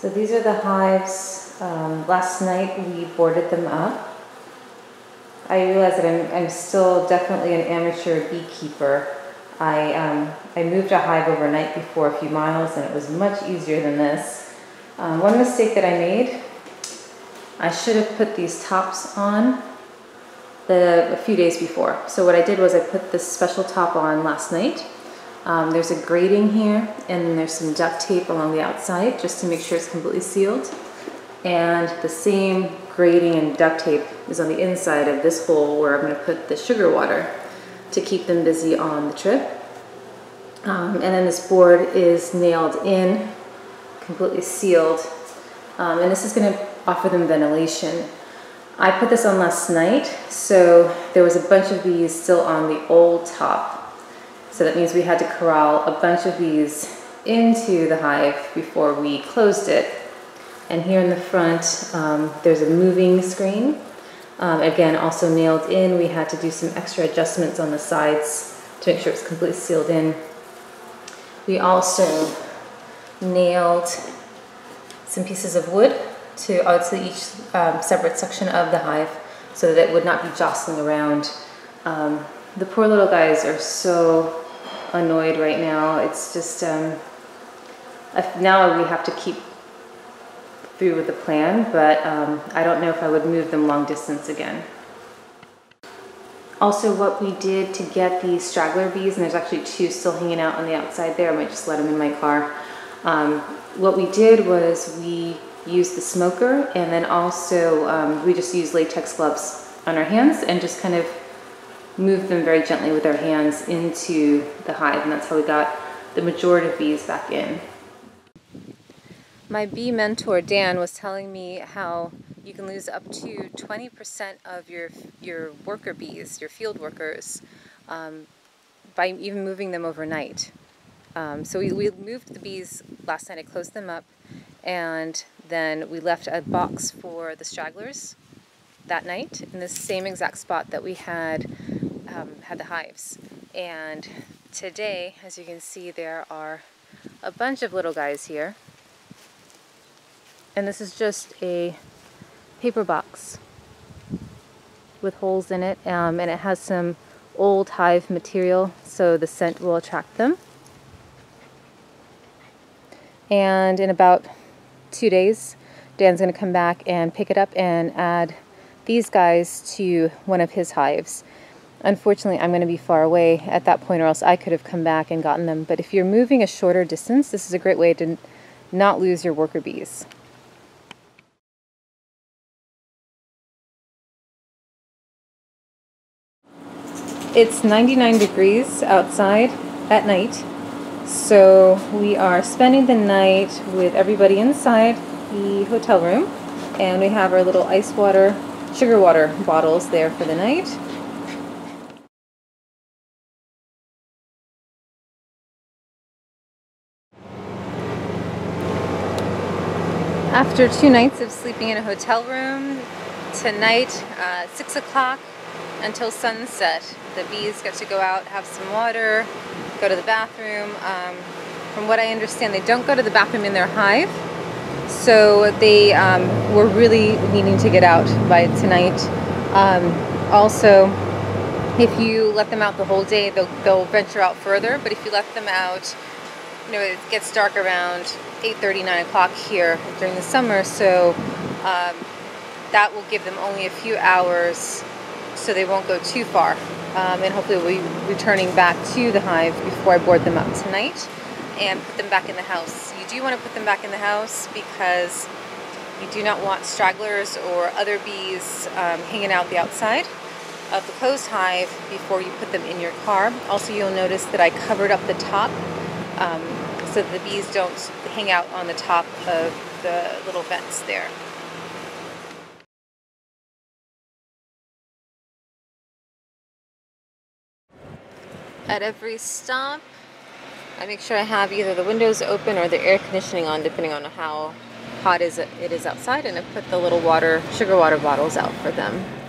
So these are the hives. Um, last night we boarded them up. I realize that I'm, I'm still definitely an amateur beekeeper. I, um, I moved a hive overnight before a few miles and it was much easier than this. Um, one mistake that I made, I should have put these tops on the, a few days before. So what I did was I put this special top on last night um, there's a grating here and there's some duct tape along the outside just to make sure it's completely sealed. And the same grating and duct tape is on the inside of this hole where I'm going to put the sugar water to keep them busy on the trip. Um, and then this board is nailed in, completely sealed. Um, and this is going to offer them ventilation. I put this on last night, so there was a bunch of these still on the old top so that means we had to corral a bunch of these into the hive before we closed it. And here in the front, um, there's a moving screen. Um, again, also nailed in. We had to do some extra adjustments on the sides to make sure it's completely sealed in. We also nailed some pieces of wood to onto each um, separate section of the hive so that it would not be jostling around. Um, the poor little guys are so annoyed right now. It's just, um, now we have to keep through with the plan, but um, I don't know if I would move them long distance again. Also, what we did to get the straggler bees, and there's actually two still hanging out on the outside there, I might just let them in my car. Um, what we did was we used the smoker and then also um, we just used latex gloves on our hands and just kind of move them very gently with our hands into the hive and that's how we got the majority of bees back in. My bee mentor Dan was telling me how you can lose up to 20% of your, your worker bees, your field workers, um, by even moving them overnight. Um, so we, we moved the bees last night, I closed them up, and then we left a box for the stragglers that night in the same exact spot that we had um, had the hives. And today, as you can see, there are a bunch of little guys here. And this is just a paper box with holes in it, um, and it has some old hive material so the scent will attract them. And in about two days, Dan's going to come back and pick it up and add these guys to one of his hives. Unfortunately, I'm going to be far away at that point or else I could have come back and gotten them. But if you're moving a shorter distance, this is a great way to not lose your worker bees. It's 99 degrees outside at night, so we are spending the night with everybody inside the hotel room, and we have our little ice water, sugar water bottles there for the night. After two nights of sleeping in a hotel room, tonight, uh, 6 o'clock until sunset, the bees get to go out, have some water, go to the bathroom. Um, from what I understand, they don't go to the bathroom in their hive, so they um, were really needing to get out by tonight. Um, also, if you let them out the whole day, they'll, they'll venture out further, but if you let them out you know, it gets dark around 8.30, 9 o'clock here during the summer, so um, that will give them only a few hours so they won't go too far. Um, and hopefully we'll be returning back to the hive before I board them up tonight and put them back in the house. You do want to put them back in the house because you do not want stragglers or other bees um, hanging out the outside of the closed hive before you put them in your car. Also, you'll notice that I covered up the top um, so the bees don't hang out on the top of the little vents there. At every stop, I make sure I have either the windows open or the air conditioning on depending on how hot is it is outside and I put the little water, sugar water bottles out for them.